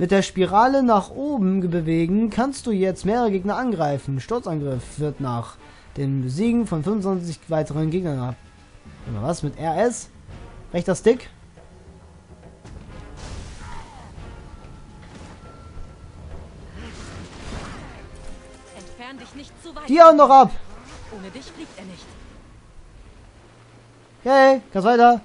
Mit der Spirale nach oben bewegen kannst du jetzt mehrere Gegner angreifen. Sturzangriff wird nach dem Besiegen von 25 weiteren Gegnern ab. Was mit RS? Rechter Stick? Entfern dich nicht zu weit. Die hauen noch ab! Ohne dich fliegt er nicht. Okay, kannst weiter.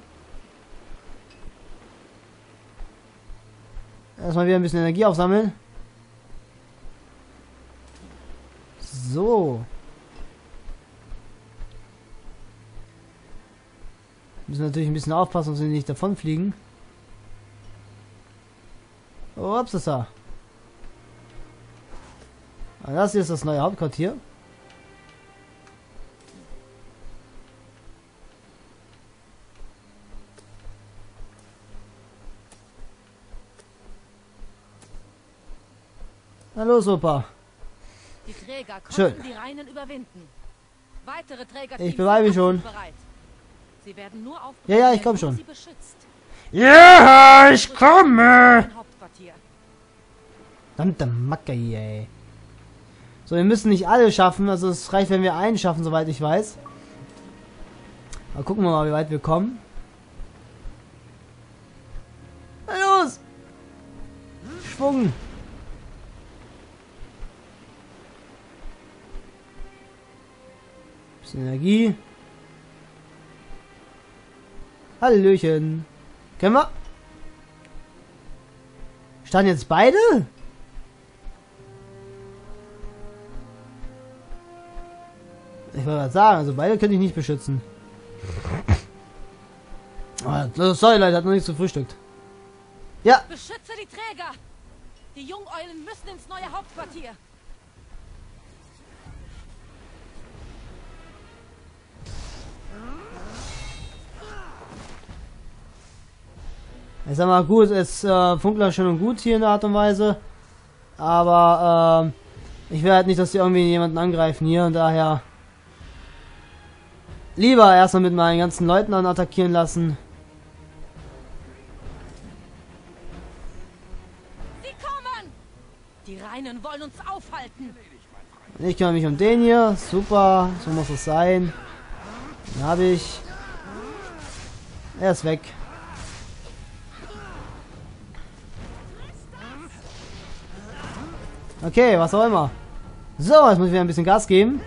Erstmal wieder ein bisschen Energie aufsammeln. So. Müssen natürlich ein bisschen aufpassen, dass sie nicht davonfliegen. Oh, ups, ist da. Ah, Das hier ist das neue Hauptquartier. Na los, Opa. Die Träger konnten Schön. die Reinen überwinden. Weitere Träger Ich beweise mich schon. bereit. Sie werden nur auf Ja, ja, ich komm schon. Ja, ich komme. Verdammte Macke hier, ey. So, wir müssen nicht alle schaffen. Also es reicht, wenn wir einen schaffen, soweit ich weiß. Aber gucken wir mal, wie weit wir kommen. Na los! Schwung! Energie. Hallöchen. Können wir? Standen jetzt beide? Ich wollte gerade sagen, also beide könnte ich nicht beschützen. Ah, sorry Leute, hat noch nichts gefrühstückt. Ja, Beschütze die Träger! Die Jungeulen müssen ins neue Hauptquartier. Ich sag mal gut, ist äh, Funkler schön und gut hier in der Art und Weise. Aber ähm, ich will halt nicht, dass die irgendwie jemanden angreifen hier und daher lieber erstmal mit meinen ganzen Leuten dann attackieren lassen. Sie kommen! Die Reinen wollen uns aufhalten. Ich kümmere mich um den hier. Super, so muss es sein. Den habe ich. Er ist weg. Okay, was auch immer. So, jetzt muss ich wieder ein bisschen Gas geben.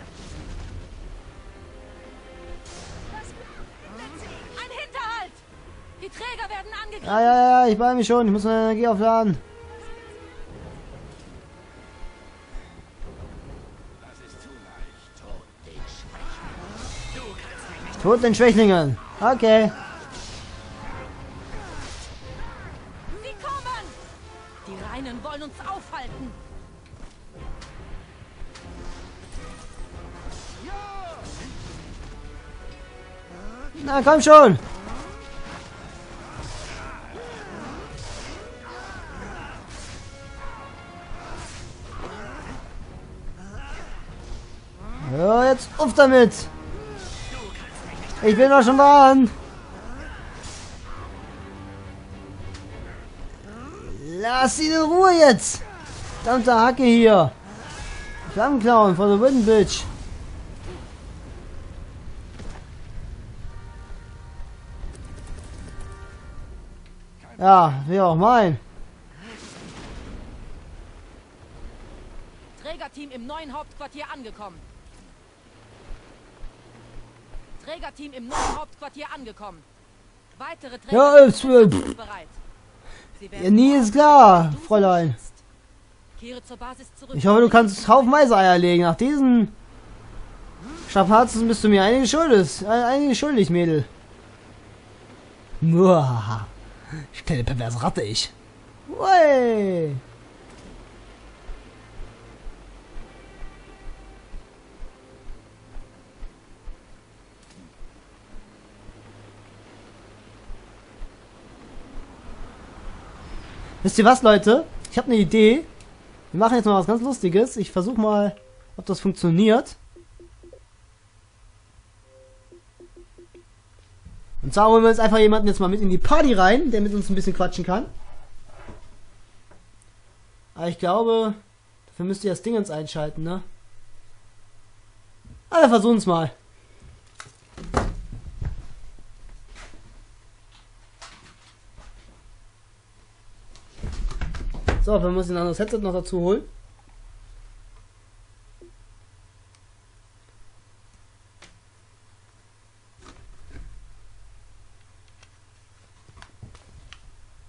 Ja, ja, ja, ich beeile mich schon. Ich muss meine Energie aufladen. Tod den Schwächlingen. Okay. Na, komm schon. Ja, jetzt auf damit. Ich bin doch schon dran. Lass ihn in Ruhe jetzt. Verdammte Hacke hier. Flammenklauen von der Wooden Bitch. Ja, wie auch mein. Trägerteam im neuen Hauptquartier angekommen. Trägerteam im neuen Hauptquartier angekommen. Weitere Ja, Träger äh, sind pf, bereit. Ja, nie ist klar, Fräulein. Kehre zur Basis zurück. Ich hoffe, du kannst Haufen Maiseier legen. Nach diesen Strapazen bist du mir einige schuldig. Äh, einige schuldig, Mädel. Muahaha. Ich kleine perverse Ratte, ich. Ui. Wisst ihr was, Leute? Ich habe eine Idee. Wir machen jetzt mal was ganz Lustiges. Ich versuche mal, ob das funktioniert. Und zwar holen wir uns einfach jemanden jetzt mal mit in die Party rein, der mit uns ein bisschen quatschen kann. Aber ich glaube, dafür müsst ihr das Dingens einschalten, ne? Aber wir versuchen es mal. So, wir müssen ein anderes Headset noch dazu holen.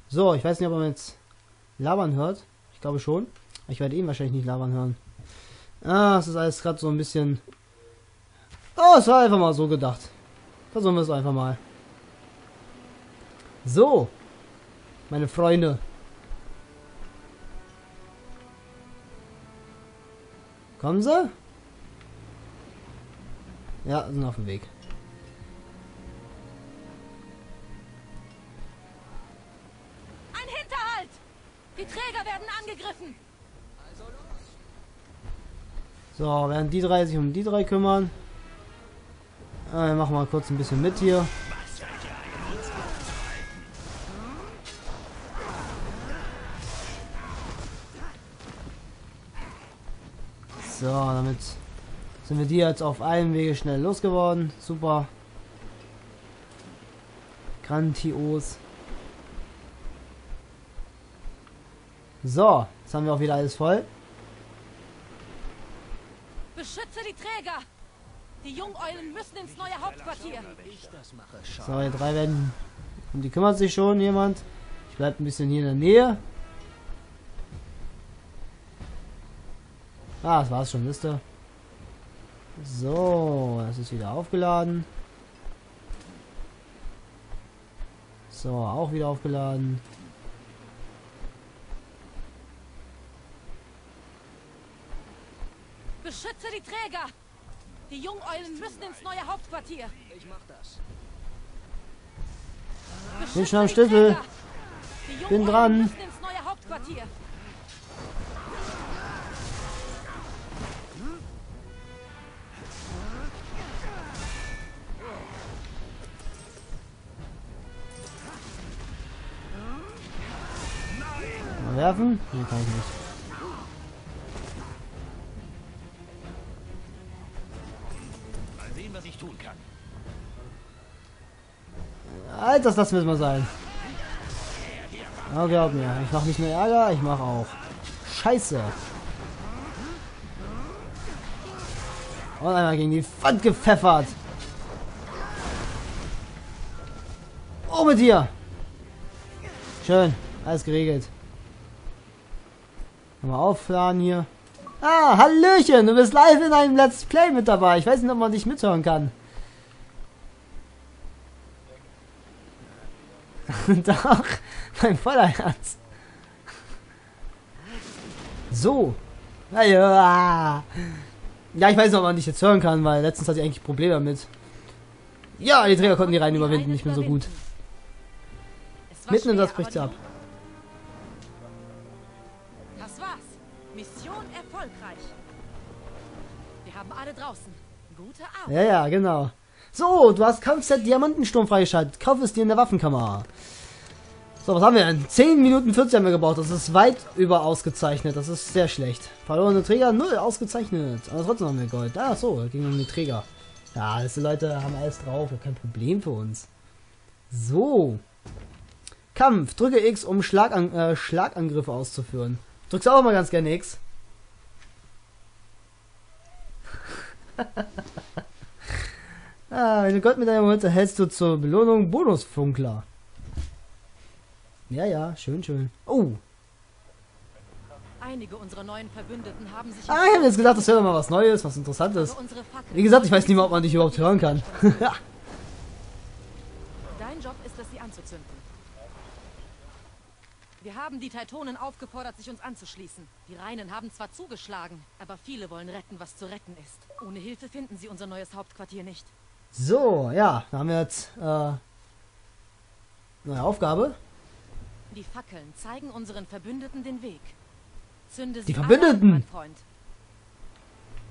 So, ich weiß nicht, ob man jetzt labern hört. Ich glaube schon. Ich werde ihn wahrscheinlich nicht labern hören. Ah, es ist alles gerade so ein bisschen... Oh, es war einfach mal so gedacht. Versuchen wir es einfach mal. So, meine Freunde. Kommen sie? Ja, sind auf dem Weg. Die Träger werden angegriffen! So, während die drei sich um die drei kümmern. Äh, machen wir kurz ein bisschen mit hier. So, damit sind wir die jetzt auf einem Wege schnell losgeworden. Super. Grandios. So, jetzt haben wir auch wieder alles voll. Beschütze die Träger! Die Jungeulen müssen ins neue Hauptquartier! So, die drei werden. Um die kümmert sich schon jemand. Ich bleib ein bisschen hier in der Nähe. Ah, das war's schon, wisst ihr. So, das ist wieder aufgeladen. So, auch wieder aufgeladen. Beschütze die Träger! Die Jungeulen müssen ins neue Hauptquartier! Ich mach das. Beschütze schon am die Schlüssel. Bin dran. müssen ins neue Hauptquartier! Werfen? Nee, kann ich nicht. Alter, das lassen wir sein. Oh, glaub mir. Ich mach nicht nur Ärger, ich mach auch. Scheiße. Und einmal gegen die Wand gepfeffert. Oh, mit dir. Schön. Alles geregelt. Mal aufladen hier. Ah, Hallöchen. Du bist live in einem Let's Play mit dabei. Ich weiß nicht, ob man dich mithören kann. Doch, mein voller Herz. So. Ja, ja. Ich weiß nicht, ob man dich jetzt hören kann, weil letztens hatte ich eigentlich Probleme damit. Ja, die Träger konnten die Reihen überwinden, nicht mehr so gut. Mitten schwer, Satz bricht sie ab. Das war's. Mission erfolgreich. Wir haben alle draußen. Gute Arbeit. Ja, ja, genau. So, du hast Kampfset Diamantensturm freigeschaltet. Kauf es dir in der Waffenkammer. So, was haben wir denn? 10 Minuten 40 haben wir gebraucht. Das ist weit über ausgezeichnet. Das ist sehr schlecht. Verlorene Träger, null ausgezeichnet. Aber trotzdem haben wir Gold. Ah, so, ging um die Träger. Ja, diese Leute haben alles drauf. Kein Problem für uns. So. Kampf. Drücke X, um Schlagan äh, Schlagangriffe auszuführen. Drückst auch mal ganz gerne X. Ah, wenn du Goldmedaille holst, erhältst du zur Belohnung Bonusfunkler. Ja, ja, schön, schön. Oh, Einige unserer neuen Verbündeten haben sich ah, ich habe jetzt gedacht, das wäre doch mal was Neues, was Interessantes. Wie gesagt, ich weiß nicht mal, ob man dich überhaupt hören kann. Dein Job ist es, sie anzuzünden. Wir haben die Teutonen aufgefordert, sich uns anzuschließen. Die Reinen haben zwar zugeschlagen, aber viele wollen retten, was zu retten ist. Ohne Hilfe finden sie unser neues Hauptquartier nicht. So, ja, da haben wir jetzt äh, neue Aufgabe. Die Fackeln zeigen unseren Verbündeten den Weg. Zünde Die sie alle Verbündeten? an, mein Freund.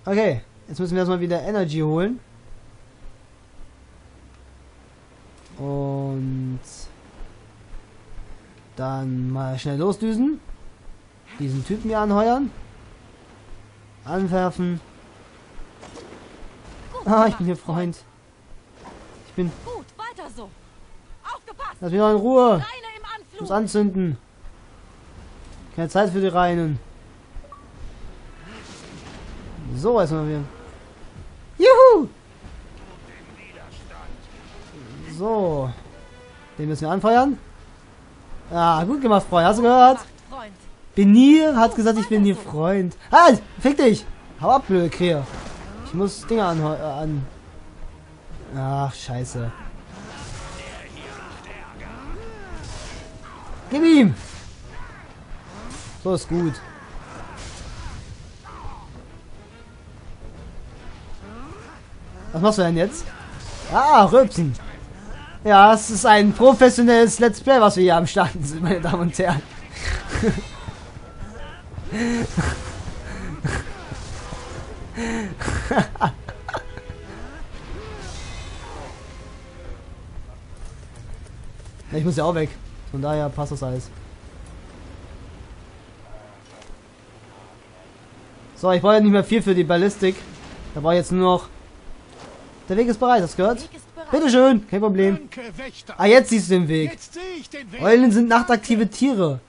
Okay, jetzt müssen wir erstmal wieder Energy holen. Und dann mal schnell losdüsen. diesen Typen hier anheuern. Anwerfen. Ah, ich bin hier Freund. Ich bin... Gut, weiter so. Aufgepasst! Lass mich doch in Ruhe. Ich muss anzünden. Keine Zeit für die Reinen. So, erstmal wieder. Juhu! So. Den müssen wir anfeuern. Ah, gut gemacht, Freund. Hast du gehört? Benir hat gesagt, ich bin ihr Freund. Halt! Fick dich! Hau ab, blöde Krähe. Ich muss Dinge an... Äh, an Ach, scheiße. Gib ihm! So ist gut. Was machst du denn jetzt? Ah, Rülpsen. Ja, es ist ein professionelles Let's Play, was wir hier am Starten sind, meine Damen und Herren. muss ja auch weg. Von daher passt das alles. So, ich brauche ja nicht mehr viel für die Ballistik. Da brauche ich jetzt nur noch... Der Weg ist bereit, hast du gehört? Bitteschön, kein Problem. Ah, jetzt siehst du den Weg. Jetzt sehe ich den Weg. Eulen sind nachtaktive Tiere.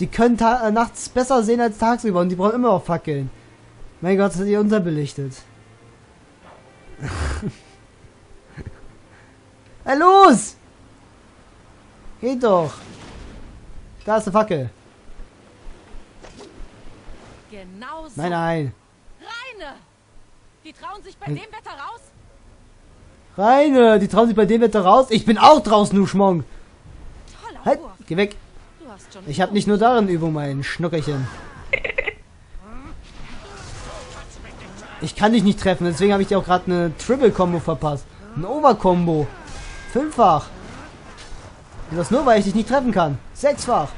Die können ta- äh, nachts besser sehen als tagsüber und die brauchen immer auch Fackeln. Mein Gott, sind die unterbelichtet. hey, los! Geht doch. Da ist eine Fackel. Genau so. Nein, nein. Reine! Die trauen sich bei Hm. dem Wetter raus? Reine, die trauen sich bei dem Wetter raus. Ich bin auch draußen, du Schmong. Toller Halt, Wurf. geh weg. Ich habe nicht nur darin Übung, mein Schnuckerchen. Ich kann dich nicht treffen, deswegen habe ich dir auch gerade eine Triple-Combo verpasst. Ein Over-Combo. Fünffach. Und das nur, weil ich dich nicht treffen kann. Sechsfach.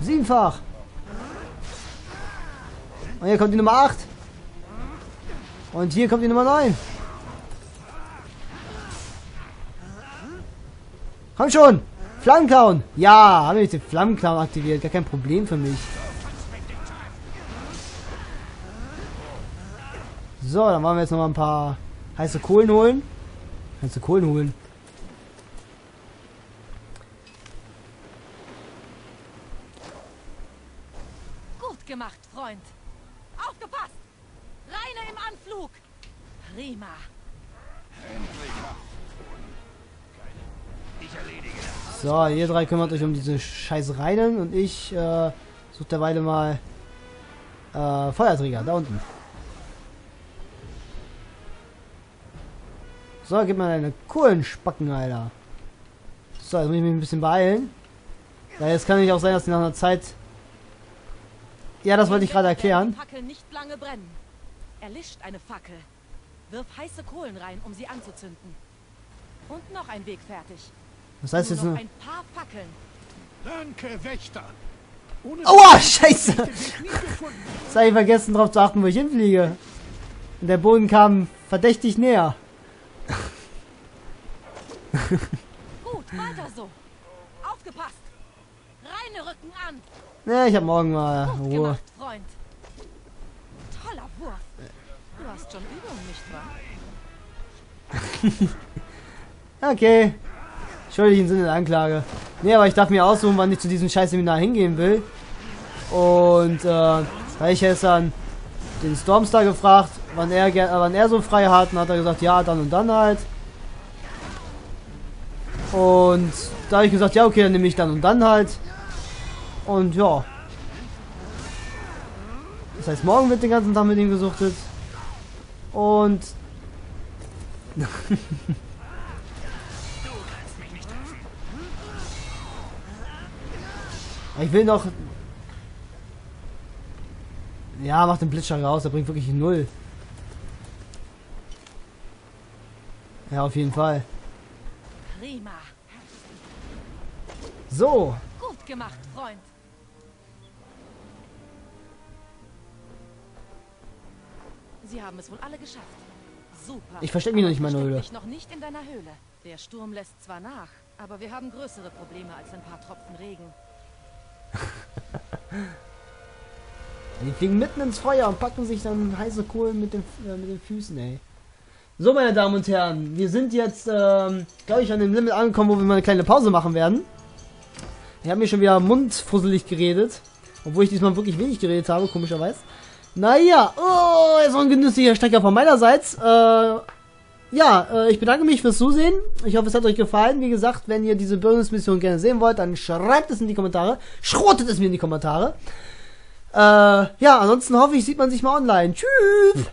Siebenfach. Und hier kommt die Nummer 8. Und hier kommt die Nummer 9. Komm schon! Flammenklauen! Ja, habe ich den Flammenklauen aktiviert. Gar kein Problem für mich. So, dann wollen wir jetzt noch mal ein paar heiße Kohlen holen. Heiße Kohlen holen. Gut gemacht, Freund. Aufgepasst! Reine im Anflug! Prima. Ich. So, ihr drei kümmert euch um diese scheiß Reinen und ich äh, suche derweil mal äh, Feuerträger da unten. So, gib mal deine Kohlenspacken, Alter. So, jetzt muss ich mich ein bisschen beeilen. Ja, jetzt kann nicht auch sein, dass die nach einer Zeit... Ja, das wollte ich gerade erklären. Fackel nicht lange brennen. Erlischt eine Fackel. Wirf heiße Kohlen rein, um sie anzuzünden. Und noch ein Weg fertig. Das heißt Nur jetzt noch nur... ein paar Fackeln. Danke, Wächter. Ohne Aua, scheiße! Jetzt habe ich vergessen darauf zu achten, wo ich hinfliege. Und der Boden kam verdächtig näher. Gut, weiter so. Aufgepasst! Reine Rücken an! Ne, ich habe morgen mal Gut Ruhe. gemacht, Freund. Toller Wurf. Du hast schon Übung, nicht wahr? Okay. Schuldig im Sinne der Anklage. Nee, aber ich darf mir aussuchen, wann ich zu diesem scheiß Seminar hingehen will. Und äh, da hab ich gestern den Stormstar gefragt, wann er, ger- äh, wann er so frei hat. Und hat er gesagt, ja, dann und dann halt. Und da habe ich gesagt, ja, okay, dann nehme ich dann und dann halt. Und ja. Das heißt, morgen wird den ganzen Tag mit ihm gesuchtet. Und Ich will noch. Ja, mach den Blitzschlag raus, der bringt wirklich null. Ja, auf jeden Fall. Prima. So, Gut gemacht, Freund. Sie haben es wohl alle geschafft. Super. Ich versteck mich noch nicht in meiner versteck Höhle. dich noch nicht in deiner Höhle. Der Sturm lässt zwar nach, aber wir haben größere Probleme als ein paar Tropfen Regen. Die fliegen mitten ins Feuer und packen sich dann heiße Kohlen mit den, äh, mit den Füßen, ey. So, meine Damen und Herren, wir sind jetzt, ähm, glaube ich, an dem Limit angekommen, wo wir mal eine kleine Pause machen werden. Ich habe mir schon wieder mundfusselig geredet. Obwohl ich diesmal wirklich wenig geredet habe, komischerweise. Naja, oh, so ein genüsslicher Stecker von meinerseits. Äh, ja, äh, ich bedanke mich fürs Zusehen. Ich hoffe, es hat euch gefallen. Wie gesagt, wenn ihr diese Bildungsmission gerne sehen wollt, dann schreibt es in die Kommentare. Schrotet es mir in die Kommentare. Äh, ja, ansonsten hoffe ich, sieht man sich mal online. Tschüss!